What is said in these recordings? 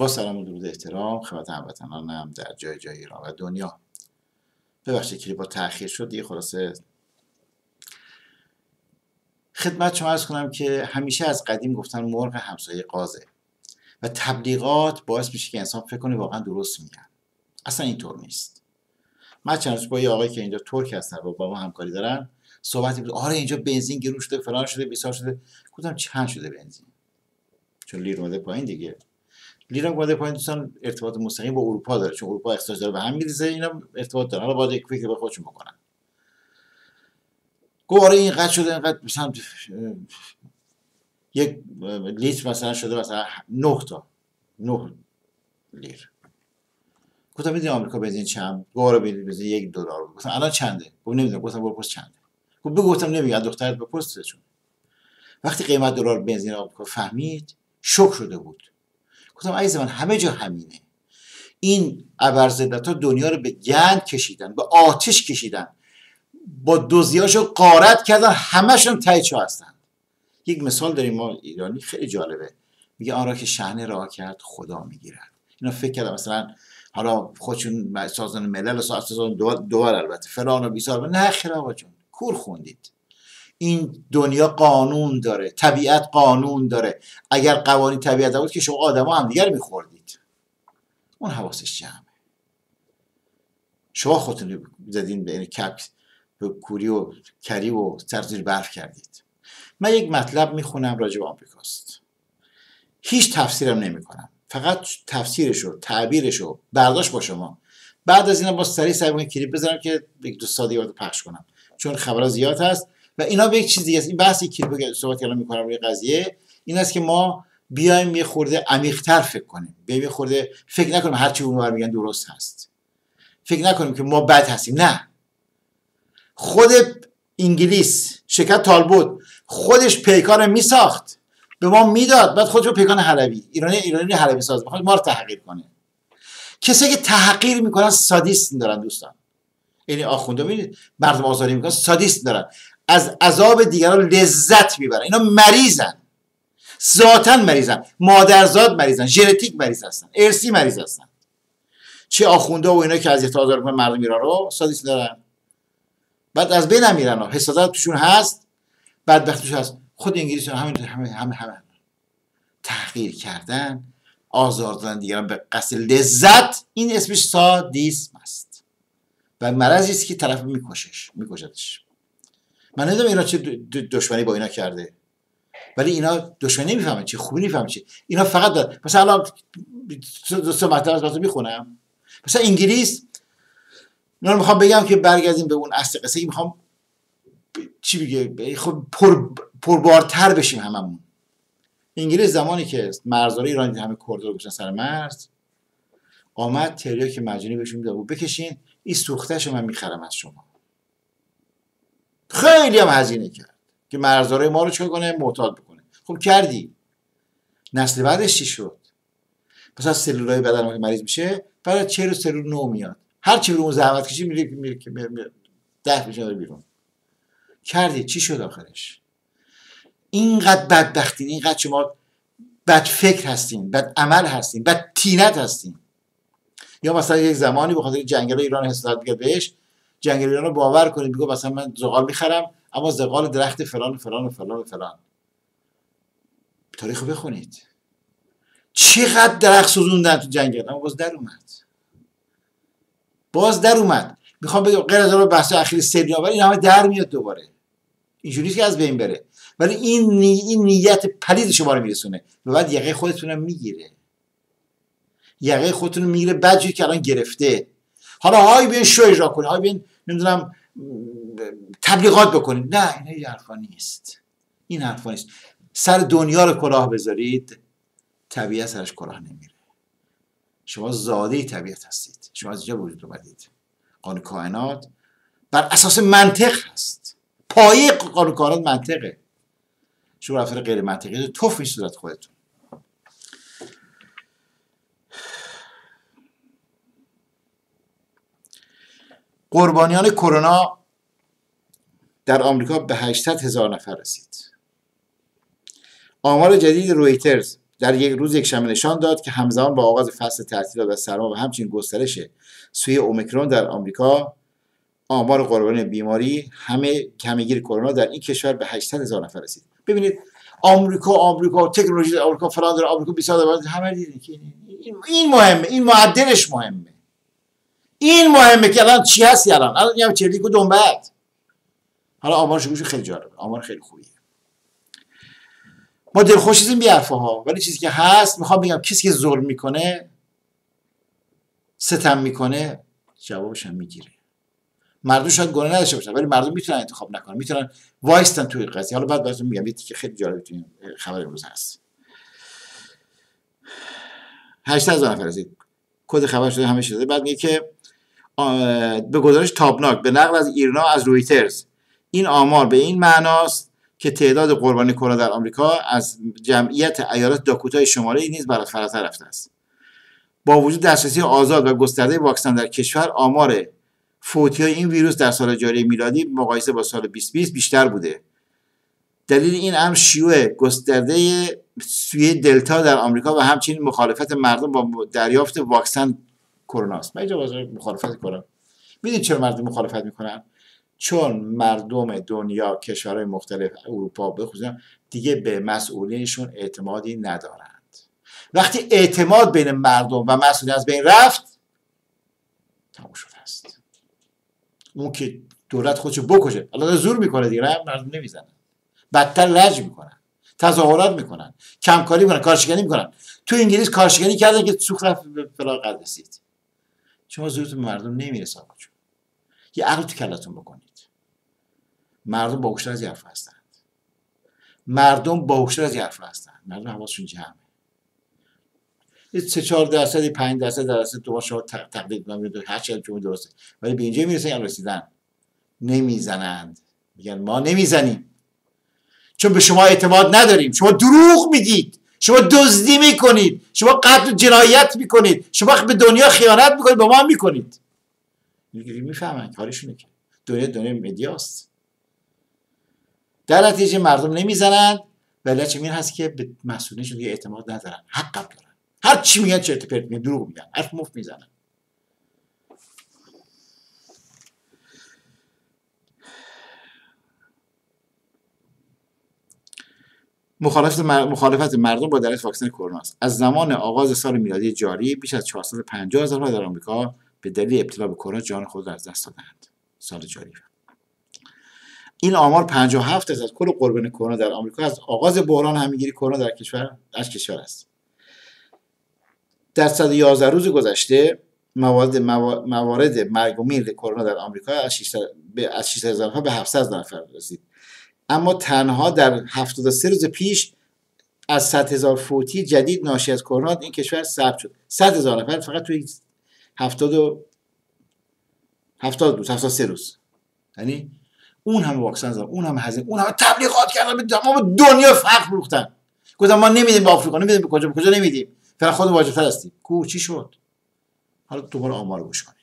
با سلام و درود احترام خدمت هموطنانم در جای جای ایران و دنیا. ببخشید که با تاخیر شد دیگه خلاصه. خدمت شما ارز کنم که همیشه از قدیم گفتن مرغ همسایه قازه و تبلیغات باعث میشه که انسان فکر کنه واقعا درست میگن. اصلا اینطور نیست. من چند روز با یه آقای که اینجا ترک هستن و با ما همکاری دارن صحبتی بود آره اینجا بنزین گرون شده فلان شده بیسار شده. گفتم چند شده بنزین؟ چون لیر اومده پایین دیگه. لیر اومده پایین دوستان ارتباط مستقیم با اروپا داره چون اروپا احتیاج داره به هم میریزه اینا ارتباط داره. حالا باید یک فکر به خودشون بکنن. گفت آره اینقدر شده اینقدر مثلا یک لیتر مثلا شده مثلا 9 تا 9 لیر. گفتم می‌دونی آمریکا بنزین چند؟ گفت بنزین یک دلار گفتم الان چنده؟ گفت نمی‌دونم. گفتم برو چنده؟ گفت بگو گفتم نمیگم دخترت بپرس چون وقتی قیمت دلار بنزین آمریکا فهمید شک شده بود. گفتم عزیز من همه جا همینه. این ابرزدت ها دنیا رو به گند کشیدن به آتش کشیدن. با دوزیاشو قارت کردن همشون تای چه هستن. یک مثال داریم ما ایرانی خیلی جالبه. میگه آن را که شهنه راه کرد خدا می‌گیرد. اینا فکر کردم مثلا حالا خودشون سازن ملل و سازن دوبار البته فلان و بیسار. نه خیر آقا جون کور خوندید. این دنیا قانون داره طبیعت قانون داره. اگر قوانین طبیعت بود که شما آدما هم دیگر میخوردید. اون حواسش جمعه. شما خودتون زدین به این کپ کوری و کری و سرزیر برف کردید. من یک مطلب می‌خونم راجع به آمریکاست. هیچ تفسیرم نمی‌کنم. فقط تفسیرش رو تعبیرش رو برداشت با شما. بعد از اینا با سریع سعی کلیپ بزنم که یک دو ساده پخش کنم. چون خبرها زیاد هست. و اینا به یک چیز دیگه است. این بحثی که صحبت کردم می‌کنم روی قضیه این است که ما بیایم یه خورده عمیق‌تر فکر کنیم. بیایم یه خورده فکر نکنیم هر چی اونور میگن درست هست. فکر نکنیم که ما بد هستیم. نه. خود انگلیس شرکت تالبوت خودش پیکان میساخت. به ما می‌داد. بعد خودش پیکان حلبی. ایرانی ایرانی حلبی ساز. می‌خواد ما رو تحقیر کنه. کسی که تحقیر می‌کنن سادیست دارن دوستان. یعنی آخونده ببینید مردم آزاری می‌کنن سادیست دارن. از عذاب دیگران لذت می‌برن. اینا مریضن. ذاتا مریضن. مادرزاد مریضن. ژنتیک مریض هستن. ارسی مریض هستن. چه آخونده و اینا که از آزار می‌کنن مردم ایران رو سادیست دارن. بعد از بین میرن. حسادت توشون هست. بعد توش هست. خود انگلیس همین همه همه همه تحقیر کردن آزار دادن دیگران به قصد لذت. این اسمش سادیسم است. و مرضی است که طرف میکشش میکشدش. من نمی‌دونم اینا چه دشمنی با اینا کرده. ولی اینا دشمنی نمی‌فهمن چی خوبی نمی‌فهمن چی. اینا فقط داد مثلا الان دو سه مطلب از می‌خونم. مثلا انگلیس اینا می‌خوام بگم که برگردیم به اون اصل قصه می‌خوام چی بگه؟ خب پر پربارتر بشیم هممون. انگلیس زمانی که مرزهای ایران همه کرد رو سر مرز آمد که مجانی بهشون می‌داد بکشین این سوختش من می‌خرم از شما. خیلی هم هزینه کرد که مرزهای ما رو چه کنه؟ معتاد بکنه. خب کردی. نسل بعدش چی شد؟ پس از سلولای بدن مریض میشه بعد چه رو سلول نو میاد. هر چی رو زحمت کشی میره میره میره ده میشه بیرون. کردی. چی شد آخرش؟ اینقدر بدبختین اینقدر شما بد فکر هستین بد عمل هستین بد تینت هستین. یا مثلا یک زمانی به خاطر جنگل ایران حسادت بهش جنگل ایران رو باور کنید میگه مثلا من زغال می‌خرم اما زغال درخت فلان فلان فلان فلان. تاریخ بخونید. چقدر درخت سوزوندن تو جنگل اما باز در اومد. باز در اومد. می‌خوام بگم غیر از بحث اخیر سری این همه در میاد دوباره. اینجوری که از بین بره. ولی این, نی... این نیت پلید شما رو میرسونه. و بعد یقه خودتون می‌گیره. یقه خودتون می‌گیره بعد که الان گرفته. حالا های بین شو اجرا کنید های بین نمی‌دونم تبلیغات بکنید نه این این حرفا نیست. این حرفا نیست. سر دنیا رو کلاه بذارید طبیعت سرش کلاه نمیره. شما زاده طبیعت هستید. شما از اینجا وجود اومدید قانون کائنات بر اساس منطق هست. پایه قانون کائنات منطقه. شما رفتار غیر منطقی توف این صورت خودتون. قربانیان کرونا در آمریکا به 800 هزار نفر رسید. آمار جدید رویترز در یک روز یک شنبه نشان داد که همزمان با آغاز فصل تعطیلات و سرما و همچنین گسترش سوی اومیکرون در آمریکا آمار قربانی بیماری همه کمیگیر کرونا در این کشور به 800 هزار نفر رسید. ببینید آمریکا آمریکا تکنولوژی آمریکا فلان داره آمریکا 20 سال همه دیدین که این مهمه این معدلش مهمه. این مهمه که الان چی هستی الان؟ الان یه چریک و دنبت حالا آمارش گوش خیلی جالبه. آمار خیلی خوبیه. ما دلخوش این بی ها ولی چیزی که هست می‌خوام بگم کسی که ظلم می‌کنه ستم می‌کنه جوابش هم می‌گیره. مردم شاید گناه نداشته باشن ولی مردم می‌تونن انتخاب نکنن. می‌تونن وایستن توی قضیه. حالا بعد براتون میگم که خیلی جالب توی خبر امروز هست. 800 هزار نفر رسید کد خبر شده همه شده. بعد میگه که به گزارش تابناک به نقل از ایرنا از رویترز. این آمار به این معناست که تعداد قربانی کرونا در آمریکا از جمعیت ایالات داکوتای شمالی نیز فراتر رفته است. با وجود دسترسی آزاد و گسترده واکسن در کشور آمار فوتی این ویروس در سال جاری میلادی مقایسه با سال 2020 بیشتر بوده. دلیل این امر شیوع گسترده سوی دلتا در آمریکا و همچنین مخالفت مردم با دریافت واکسن کرونا است من مخالفت کنم می‌دونید چرا مردم مخالفت می‌کنن؟ چون مردم دنیا کشورهای مختلف اروپا بخصوصا دیگه به مسئولینشون اعتمادی ندارند. وقتی اعتماد بین مردم و مسئولین از بین رفت تموم شده است. اون که دولت خودشو بکشه الان زور می‌کنه دیگه مردم نمی‌زنن. بدتر لج می‌کنن تظاهرات می‌کنن کمکاری می‌کنن کارشکنی می‌کنن. تو انگلیس کارشکنی کردن که سوخت رفت قد رسید. شما زورتون مردم نمی‌رسه آقا یه عقل تو کلتون بکنید. مردم باوشتر از حرف هستند. مردم باوشتر از حرف هستند. مردم حواسشون جمعه. یه سه چهار درصد پنج درصد درصد تو شما تقلید نمی‌دونید هر چه درسته. ولی به اینجا می‌رسن رسیدن. نمی‌زنند. میگن ما نمی‌زنیم. چون به شما اعتماد نداریم. شما دروغ میگید. شما دزدی می‌کنید. شما قتل جنایت می‌کنید. شما به دنیا خیانت می‌کنید. با ما می‌کنید. می‌فهمن. کارشونه که دنیا دنیا مدیاست. در نتیجه مردم نمی‌زنند ولی چه این هست که به مسئولینشون اعتماد ندارن حق دارن. هر چی میگن چرت پرت میگن دروغ میگن. حرف مفت می‌زنن. مخالفت, مخالفت مردم با دریافت واکسن کرونا است. از زمان آغاز سال میلادی جاری بیش از 450 هزار در آمریکا به دلیل ابتلا به کرونا جان خود را از دست دادند سال جاری. این آمار 57 از کل قربانی کرونا در آمریکا از آغاز بحران همینگیری کرونا در کشور از کشور است. در 111 روز گذشته موارد موارد مرگ و میر کرونا در آمریکا از 600 از 600 هزار به 700 نفر رسید. اما تنها در 73 روز پیش از 100 هزار فوتی جدید ناشی از کرونا این کشور ثبت شد. 100 هزار نفر فقط توی 70 و 70 روز 73 روز. یعنی اون همه واکسن زدن اون همه هزینه اون همه تبلیغات کردن به تمام دنیا فقر فروختن. گفتن ما نمیدیم به آفریقا نمیدیم به کجا به کجا نمیدیم. فقط خود واجبتر هستیم. کو چی شد؟ حالا دوباره آمار گوش کنید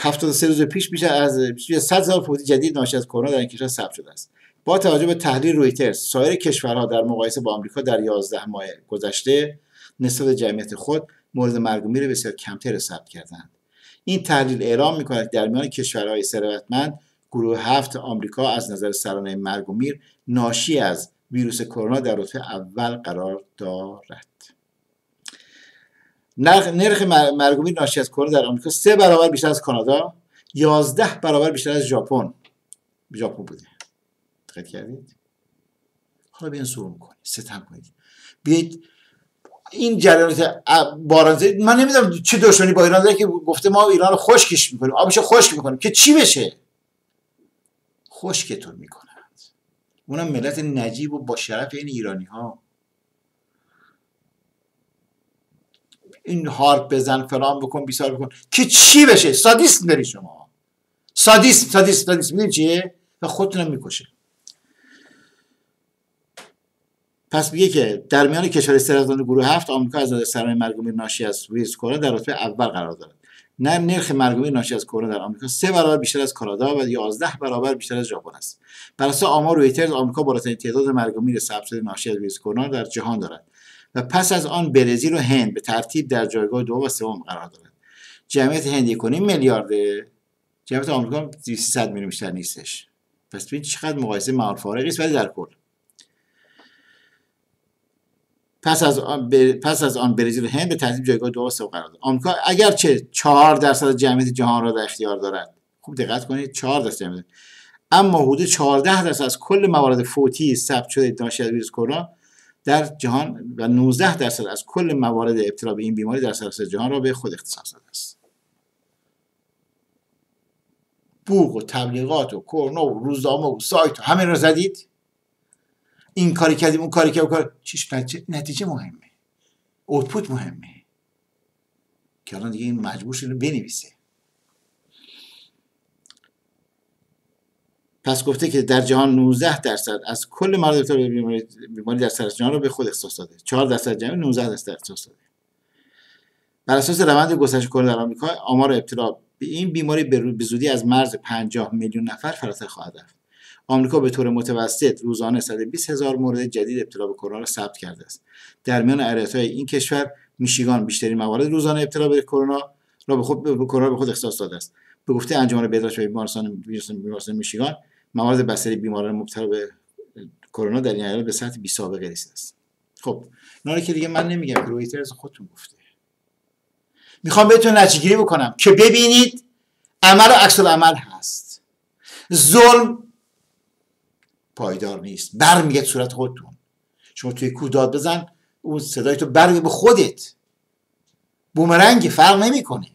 73 روز پیش بیش از 100 هزار فوتی جدید ناشی از کرونا در این کشور ثبت شده است. با توجه به تحلیل رویترز سایر کشورها در مقایسه با آمریکا در 11 ماه گذشته نسبت جمعیت خود مورد مرگ و بسیار کمتر ثبت کردند. این تحلیل اعلام می‌کند در میان کشورهای ثروتمند گروه هفت آمریکا از نظر سرانه مرگ و میر ناشی از ویروس کرونا در رتبه اول قرار دارد. نرخ مرگ و میر ناشی از کرونا در آمریکا سه برابر بیشتر از کانادا یازده برابر بیشتر از ژاپن. ژاپن بوده. دقت کردید؟ حالا بیاین سرم کنید ستم کنید. بیایید این جریانات بارانزی من نمی‌دونم چه دشمنی با ایران داره که گفته ما ایران رو خشکش می‌کنیم. آبش خشک می‌کنیم. که چی بشه؟ خشکتون می‌کنند. اونم ملت نجیب و با شرف این ایرانی ها این هارپ بزن فلان بکن بیسار بکن. که چی بشه؟ سادیسم داری شما. سادیسم سادیسم سادیسم می‌دونی چیه؟ و خودتونم می‌کشه. پس میگه که در میان کشور ثروتمند گروه هفت آمریکا از نظر سرمایه مرگ ناشی از ویروس کرونا در رتبه اول قرار دارد. نه نرخ مرگومی ناشی از کرونا در آمریکا سه برابر بیشتر از کانادا و 11 برابر بیشتر از ژاپن است. بر اساس آمار رویترز آمریکا بالاترین تعداد مرگ و میر ثبت شده ناشی از ویروس کرونا در جهان دارد. و پس از آن برزیل و هند به ترتیب در جایگاه دوم و سوم قرار دارد. جمعیت هند 1.5 میلیارده جمعیت آمریکا 300 میلیون بیشتر نیستش. پس ببین چقدر مقایسه معال فارقی است ولی در کل. پس از آن, پس از آن برزیل و هند به ترتیب جایگاه دو و قرار دارد. آمریکا اگرچه 4 درصد جمعیت جهان را در اختیار دارد خوب دقت کنید 4 درصد جمعیت. اما حدود 14 درصد از کل موارد فوتی ثبت شده ناشی از ویروس کرونا در جهان و 19 درصد از کل موارد ابتلا به این بیماری در سراسر جهان را به خود اختصاص داده است. بوق و تبلیغات و کرونا و روزنامه و سایت و همه را زدید. این کاری کردیم اون کاری کردیم چیش نتیجه مهمه. اوتپوت مهمه. که الان دیگه این مجبور شده بنویسه. پس گفته که در جهان 19 درصد از کل مرد بیماری, بیماری در سرطان جهان رو به خود اختصاص داده. 4 درصد جمعی 19 درصد اختصاص داده. بر اساس روند گسترش کرونا در آمریکا آمار ابتلا به این بیماری به زودی از مرز 50 میلیون نفر فراتر خواهد رفت. آمریکا به طور متوسط روزانه 120 هزار مورد جدید ابتلا به کرونا را ثبت کرده است. در میان ایالت‌های این کشور میشیگان بیشترین موارد روزانه ابتلا به کرونا را به خود به کرونا به خود اختصاص داده است. به گفته انجمن بهداشت بیمارستان بیمارستان میشیگان موارد بستری بیماران مبتلا به کرونا در این ایالت به سطح بی سابقه رسیده است. خب اینا که دیگه من نمیگم رویترز خودتون گفته. می‌خوام بهتون نتیجه بکنم که ببینید عمل و عکس عمل هست. ظلم پایدار نیست. برمیگرد صورت خودتون. شما توی کوداد بزن اون صدای تو برگه به خودت. بومرنگ فرق نمی‌کنه.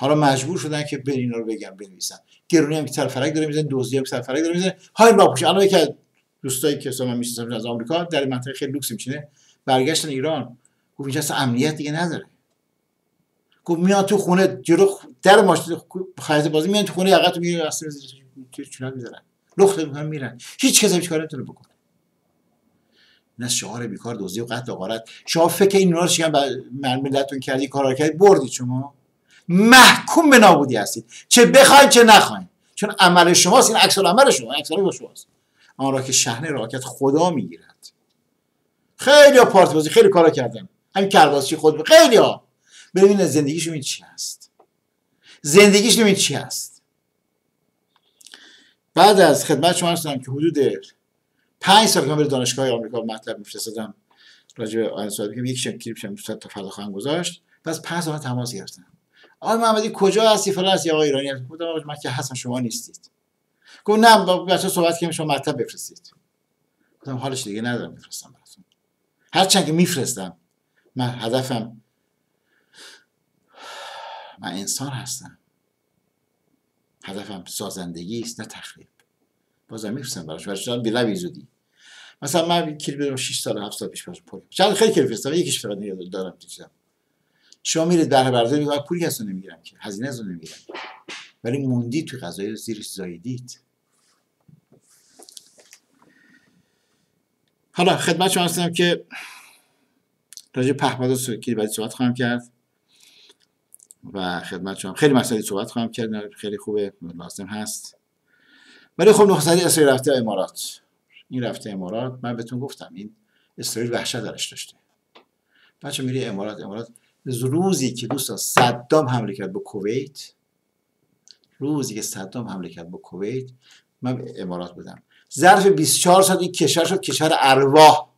حالا مجبور شدن که برین اینا رو بگم بنویسن گرونی هم که سر فرق داره می‌زنه دوزی هم که سر فرق داره می‌زنه های باپوش الان یکی از دوستایی که من می‌شناسم از آمریکا در منطقه خیلی لوکس میشینه برگشتن ایران گفت اینجا اصلا امنیت دیگه نداره گفت میاد تو خونه جلو در ماشین خرید بازی میان تو خونه یقت رو می‌گیره اصلا چونه می‌ذارن لخت می‌کنن میرن هیچ کسی هیچ کاری نمی‌تونه بکنه نه شعار بیکار دوزی و قتل و غارت شما فکر این رو شما ملتتون کردی کارا کردی بردید شما محکوم به نابودی هستید. چه بخواید چه نخواید. چون عمل شماست این عکس عمل شما عکس شماست. آن را که شهن راکت خدا می‌گیرد. خیلی ها پارتی بازی خیلی کارا کردن. همین کرباسچی خود خیلی ها ببینید زندگیشون این چی هست. زندگیشون این چی هست. بعد از خدمت شما هستم که حدود پنج سال که من دانشگاه آمریکا مطلب میفرستادم راجع به آیین صحبت یک شکلی تا فردا خواهم گذاشت. پس پنج سال تماس گرفتم. آقای محمدی کجا هستی؟ فلان هستی. آقای ایرانی هستی. گفتم من که هستم شما نیستید. گفت نه با بچه صحبت کنیم شما مطلب بفرستید. گفتم حالش دیگه ندارم بفرستم براتون. هرچند که میفرستم. من هدفم من انسان هستم. هدفم سازندگی است نه تخریب. بازم میفرستم براش. برای بی لبی زودی. مثلا من کلیپ دارم 6 سال 7 سال پیش براش پر شاید خیلی کلیپ فرستادم یکیش فقط دارم چیزم شما میرید بهره برداری میگه پولی هستون نمی‌گیرم که هزینه از نمی‌گیرم. ولی موندی تو غذای زیرش زایدید حالا خدمت شما هستم که راجع پهپاد و بعد صحبت خواهم کرد و خدمت شما خیلی مسئله صحبت خواهم کرد خیلی خوبه لازم هست. ولی خب نخستانی اسرائیل رفته امارات. این رفته امارات من بهتون گفتم این اسرائیل وحشت درش داشته. بچه میری امارات امارات روزی که دوستان صدام حمله کرد به کویت روزی که صدام حمله کرد به کویت من امارات بودم. ظرف 24 ساعت این کشور شد کشور ارواح.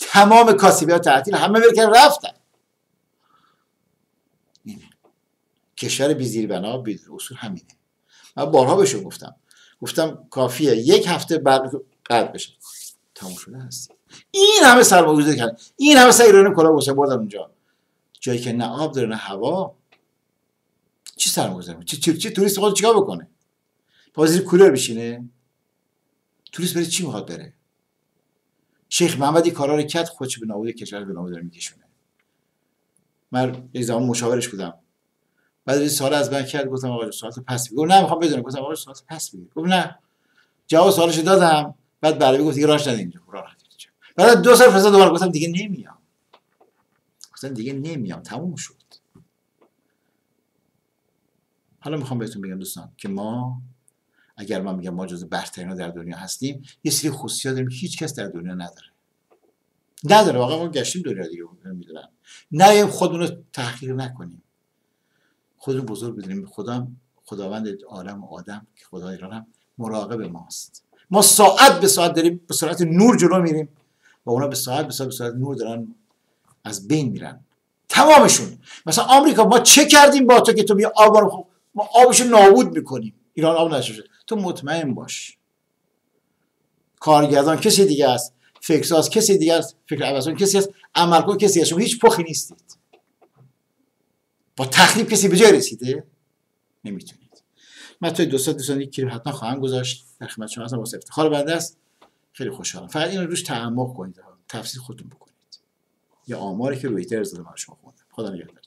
تمام کاسبی ها تعطیل همه برکن رفتن. اینه. کشور بی زیر بنا بی اصول همینه. من بارها بهشون گفتم. گفتم کافیه یک هفته بعد قرد بشه. تموم شده هستی. این همه سرمایه‌گذاری کرد این همه سر ایرانی کلا بردن اونجا. جایی که نه آب داره نه هوا. چی سرمایه‌گذاری چی چی, چی توریست خود چیکار بکنه؟ پازیر کولر بشینه. توریست بره چی می‌خواد بره؟ شیخ محمدی کارا رو کرد خودش به نابود کشور به نابود میکشونه. من یک زمان مشاورش بودم. بعد این سال از من کرد گفتم آقا سوالت پس بگو. نه می‌خوام بدونم. گفتم آقا سوالت پس بگو. گفت نه. جواب سوالش دادم. بعد برای گفت دیگه راش ندید اینجا. راه بعد دو سال فرستاد دوباره گفتم دیگه نمیام. گفتم دیگه نمیام تموم شد. حالا می‌خوام بهتون بگم دوستان که ما اگر من میگم ما جز برترین در دنیا هستیم یه سری خصوصیات داریم هیچ کس در دنیا نداره. نداره واقعا ما گشتیم دنیا دیگه می‌دونم نه خودمون رو تحقیر نکنیم. خودمون بزرگ بدونیم. خدا خداوند عالم و آدم که خدا ایران مراقب ماست. ما ساعت به ساعت داریم به سرعت نور جلو میریم. و اونا به ساعت به ساعت به ساعت نور دارن از بین میرن. تمامشون. مثلا آمریکا ما چه کردیم با تو که تو بیا آب ما آبشو نابود می‌کنیم. ایران آب نشه تو مطمئن باش. کارگردان کسی دیگه است. فکرساز کسی دیگه است. فکر عوضان کسی است. عملکن کسی است. شما هیچ پخی نیستید. با تخریب کسی به جای رسیده؟ نمی‌تونید. من توی ساعت دو یک حتما خواهم گذاشت. در خدمت شما هستم. واسه افتخار بنده است. خیلی خوشحالم. فقط اینو روش تعمق کنید. تفسیر خودتون بکنید. یا آماری که رویترز داده من شما خوندم خدا نگهدار.